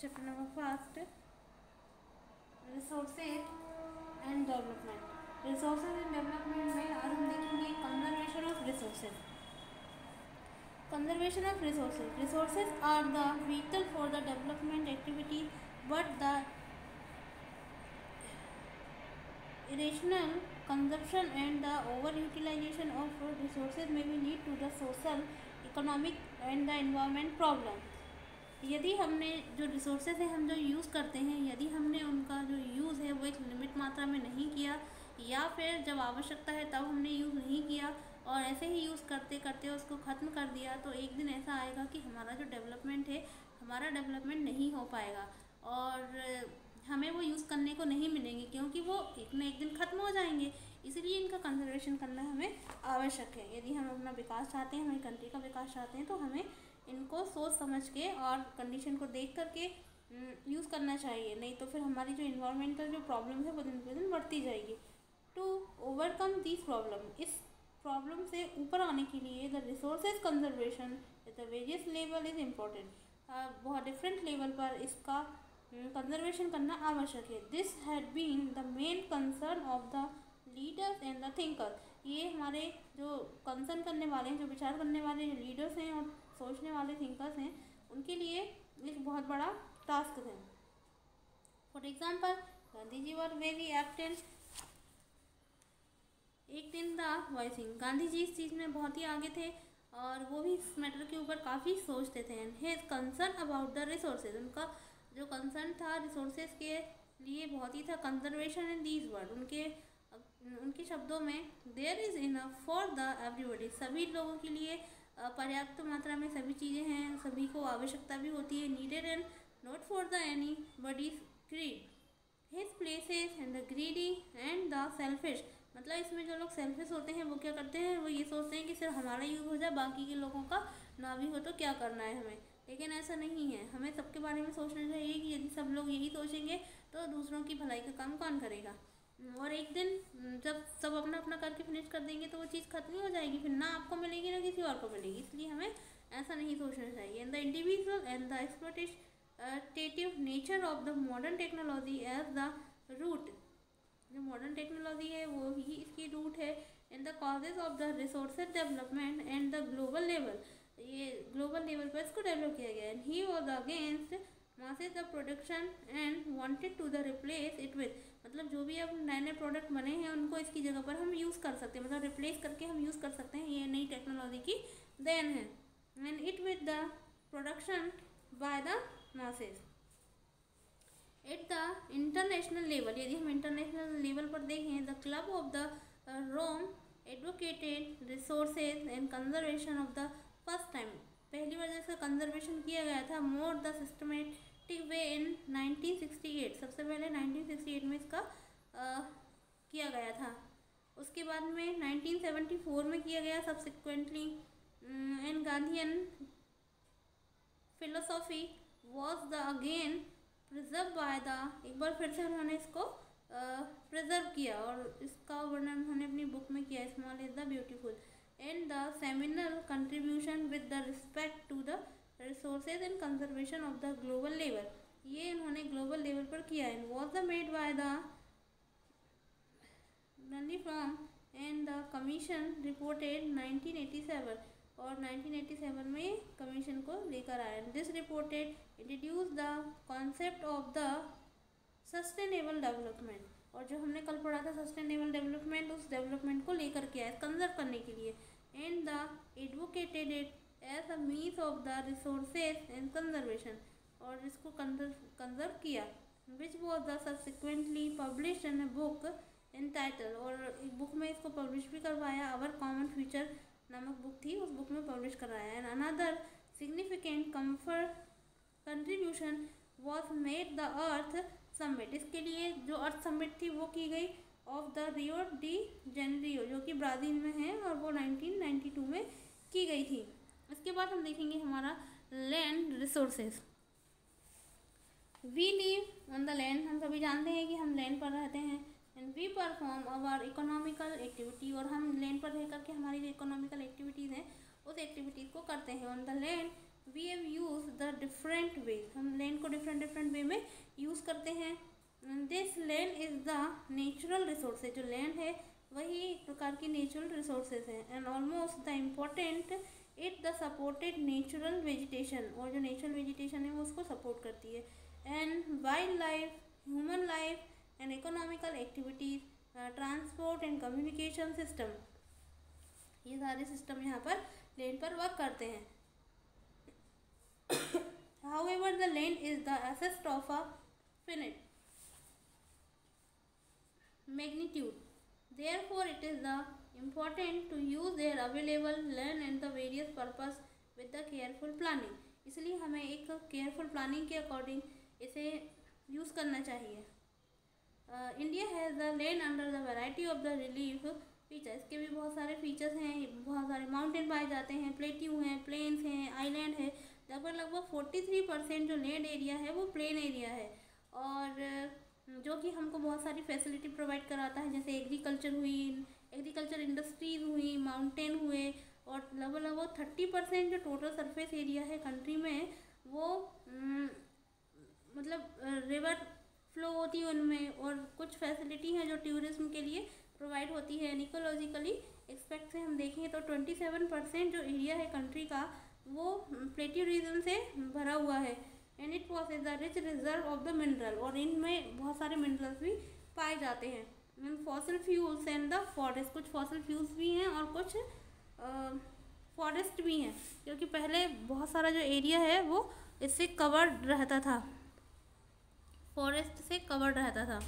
Chapter number first resources and development resources and development में आज हम देखेंगे conservation of resources conservation of resources resources are the vehicle for the development activity but the irrational consumption and the overutilization of resources may be lead to the social economic and the environment problem यदि हमने जो resources हैं हम जो use करते हैं, यदि हमने उनका जो यूज़ है वो एक लिमिट मात्रा में नहीं किया, या फिर जब आवश्यकता है तब हमने यूज़ नहीं किया और ऐसे ही यूज़ करते करते उसको ख़त्म कर दिया तो एक दिन ऐसा आएगा कि हमारा जो डेवलपमेंट है, हमारा डेवलपमेंट नहीं हो पाएगा और हमें वो यूज़ करने को नहीं मिलेंगे क्योंकि वो एक ना एक दिन ख़त्म हो जाएँगे। इसलिए इनका कंजर्वेशन करना हमें आवश्यक है। यदि हम अपना विकास चाहते हैं हमारी कंट्री का विकास चाहते हैं तो हमें इनको सोच समझ के और कंडीशन को देख करके यूज़ करना चाहिए। नहीं तो फिर हमारी जो इन्वायरमेंटल जो प्रॉब्लम है वो दिन पे दिन बढ़ती जाएगी। टू ओवरकम दिस प्रॉब्लम इस प्रॉब्लम से ऊपर आने के लिए the resources conservation the various level is important बहुत डिफरेंट लेवल पर इसका कंजर्वेशन करना आवश्यक है। This had been the main concern of the leaders and the thinker ये हमारे जो कंसर्न करने वाले हैं, जो विचार करने वाले जो लीडर्स हैं और सोचने वाले थिंकर्स हैं, उनके लिए एक बहुत बड़ा टास्क है। For example Gandhi ji were very active एक दिन था वॉइसिंग गांधी जी इस चीज़ में बहुत ही आगे थे और वो भी इस मैटर के ऊपर काफ़ी सोचते थे। And his concern about the resources उनका जो कंसर्न था रिसोर्सेज के लिए बहुत ही था कंजर्वेशन इन दीज वर्ड उनके उनके शब्दों में there is enough for the everybody सभी लोगों के लिए पर्याप्त मात्रा में सभी चीज़ें हैं, सभी को आवश्यकता भी होती है needed and not for the anybody's greed his places and the greedy and the selfish मतलब इसमें जो लोग सेल्फिश होते हैं, वो क्या करते हैं? वो ये सोचते हैं कि सिर्फ़ हमारा यूज़ हो जाए, बाकी के लोगों का ना भी हो तो क्या करना है हमें? लेकिन ऐसा नहीं है। हमें सबके बारे में सोचना चाहिए कि यदि सब लोग यही सोचेंगे तो दूसरों की भलाई का काम कौन करेगा? और एक दिन जब सब अपना अपना करके फिनिश कर देंगे तो वो चीज़ खत्म ही हो जाएगी, फिर ना आपको मिलेगी और को मिलेगी। इसलिए हमें ऐसा नहीं सोचना चाहिए। And the individual and the exploitative nature of the modern technology as the root जो मॉडर्न टेक्नोलॉजी है, वो ही इसकी रूट है। In the causes of the resources development and the global level ये ग्लोबल लेवल पर इसको डेवलप किया गया। And he was against masses the production and wanted to the replace it with मतलब जो भी अब नए नए प्रोडक्ट बने हैं, उनको इसकी जगह पर हम यूज़ कर सकते हैं। मतलब रिप्लेस करके हम यूज़ कर सकते हैं ये नई टेक्नोलॉजी की देन है। And it with the production by the masses at the international level यदि हम इंटरनेशनल लेवल पर देखें the club of the Rome advocated resources and conservation of the first time पहली बार जब इसका कंजर्वेशन किया गया था मोर द सिस्टमेटिक वे 1968 सबसे पहले 1968 में इसका आ, किया गया था। उसके बाद में 1974 में किया गया subsequently and Gandhian philosophy was the again preserve by the एक बार फिर से उन्होंने इसको प्रिजर्व किया और इसका वर्णन उन्होंने अपनी बुक में किया small is the beautiful and the seminal contribution with the respect to the resources and conservation of the global level ये इन्होंने ग्लोबल लेवल पर किया and was the made by the from and the commission reported 1987 और 1987 में commission को लेकर आया। This reported introduce the concept of the sustainable development और जो हमने कल पढ़ा था सस्टेनेबल डेवलपमेंट उस डेवलपमेंट को लेकर के आया कंजर्व करने के लिए। And the advocated it as a means of the resources and conservation और इसको कंजर्व किया which was the subsequently publish in book in title और एक बुक में इसको पब्लिश भी करवाया अवर कॉमन फ्यूचर नामक बुक थी, उस बुक में पब्लिश कराया and another significant comfort contribution was made the earth summit इसके लिए जो अर्थ समिट थी, वो की गई of the Rio de Janeiro जो कि ब्राज़ील में है, और वो 1992 में की गई थी। इसके बाद हम देखेंगे हमारा land resources we live on the land हम सभी जानते हैं कि हम लैंड पर रहते हैं। And we perform our economical activity और हम लैंड पर रह करके हमारी जो इकोनॉमिकल एक्टिविटीज़ हैं, उस एक्टिविटीज़ को करते हैं। On the land we have use the different way हम लैंड को डिफरेंट डिफरेंट वे में यूज़ करते हैं। This land is the natural resources जो लैंड है, वही एक प्रकार की नेचुरल रिसोर्सेज हैं। And almost the important it the supported natural vegetation और जो नेचुरल वेजिटेशन है वो उसको सपोर्ट करती है and wild life human life and economical activities transport and communication system ये सारे सिस्टम यहाँ पर लैंड पर वर्क करते हैं however the land is the asset of of finite magnitude magnitude. Therefore, it is the important to use their available land and the various purpose with the careful planning इसलिए हमें एक careful planning के according इसे use करना चाहिए। India has the land under the variety of the relief feature इसके भी बहुत सारे फीचर्स हैं, बहुत सारे माउंटेन पाए जाते हैं प्लेट्यू हैं प्लेन्स हैं आइलैंड है। लगभग लगभग फोर्टी थ्री परसेंट जो लैंड एरिया है, वो प्लेन एरिया है। और, जो कि हमको बहुत सारी फैसिलिटी प्रोवाइड कराता है, जैसे एग्रीकल्चर हुई माउंटेन हुए और लगभग लगभग थर्टी परसेंट जो टोटल सरफेस एरिया है कंट्री में, वो मतलब रिवर फ्लो होती है उनमें और कुछ फैसिलिटी हैं जो टूरिज़्म के लिए प्रोवाइड होती है। निकोलॉजिकली एक्सपेक्ट से हम देखें तो ट्वेंटी सेवन परसेंट जो एरिया है कंट्री का, वो प्लेटिव रीजन से भरा हुआ है। And it was the rich reserve of the mineral और इनमें बहुत सारे मिनरल्स भी पाए जाते हैं। Fossil fuels and the forest कुछ फॉसल फ्यूल्स भी हैं और कुछ फॉरेस्ट भी हैं। क्योंकि पहले बहुत सारा जो एरिया है वो इससे कवर्ड रहता था। फॉरेस्ट से कवर्ड रहता था।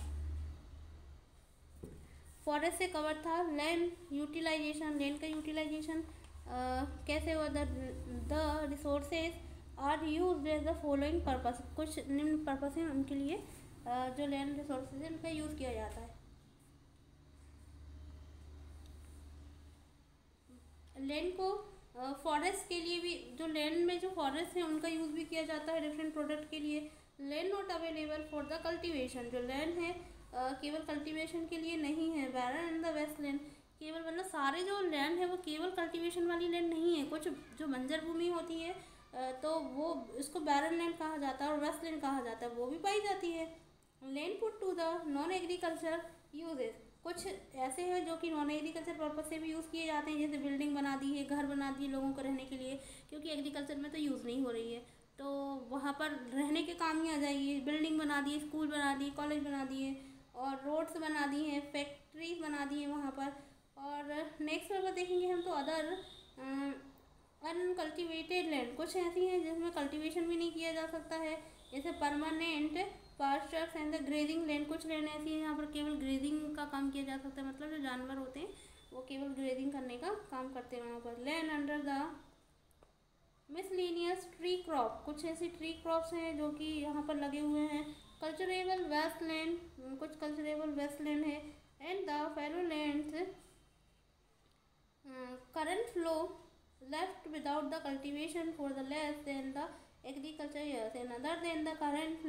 फॉरेस्ट से कवर था लैंड यूटिलाइजेशन लैंड का यूटिलाइजेशन कैसे हुआ? The resources are use as the following purpose कुछ निम्न पर्पस हैं उनके लिए uh, जो लैंड रिसोर्सेज है उनका यूज़ किया जाता है। लैंड को फॉरेस्ट के लिए भी, जो लैंड में जो फॉरेस्ट है, उनका यूज़ भी किया जाता है डिफरेंट प्रोडक्ट के लिए। Land not available for the cultivation जो लैंड है केवल कल्टीवेशन के लिए नहीं है। Barren in the waste land केवल मतलब सारे जो लैंड है, वो केवल कल्टीवेशन वाली लैंड नहीं है। कुछ जो बंजर भूमि होती है तो वो इसको बैरन लैंड कहा जाता है और वेस्ट लैंड कहा जाता है। वो भी पाई जाती है। Land put to the non agriculture uses कुछ ऐसे हैं जो कि नॉन एग्रीकल्चर पर्पज से भी यूज़ किए जाते हैं, जैसे बिल्डिंग बना दी है, घर बना दिए लोगों को रहने के लिए, क्योंकि एग्रीकल्चर में तो यूज़ नहीं हो रही है। तो वहाँ पर रहने के काम ही आ जाएगी बिल्डिंग बना दी स्कूल बना दिए कॉलेज बना दिए, और रोड्स बना दी हैं फैक्ट्रीज बना दी हैं वहाँ पर। और नेक्स्ट अगर देखेंगे हम तो अदर अनकल्टिवेटेड लैंड कुछ ऐसी हैं जिसमें कल्टिवेशन भी नहीं किया जा सकता है, जैसे permanent pastures and the grazing land कुछ लैंड ऐसी हैं यहाँ पर केवल ग्रेजिंग का काम किया जा सकता है। मतलब जो जानवर होते हैं, वो केवल ग्रेजिंग करने का काम करते हैं वहाँ पर। Land under the miscellaneous tree crop कुछ ऐसी ट्री क्रॉप्स हैं जो कि यहाँ पर लगे हुए हैं। कल्चरेबल वेस्ट लैंड कुछ कल्चरेबल वेस्ट लैंड है and the fallow land current flow left without the cultivation for the less than the agriculture years. And other than the current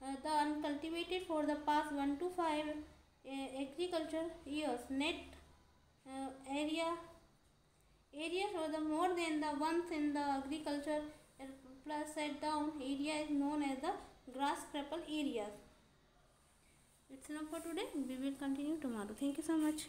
the uncultivated for the past 1 to 5 uh, agriculture years. Net uh, area area for the more than the ones in the agriculture plus set down area is known as the grass cripple areas it's enough for today. We will continue tomorrow. Thank you so much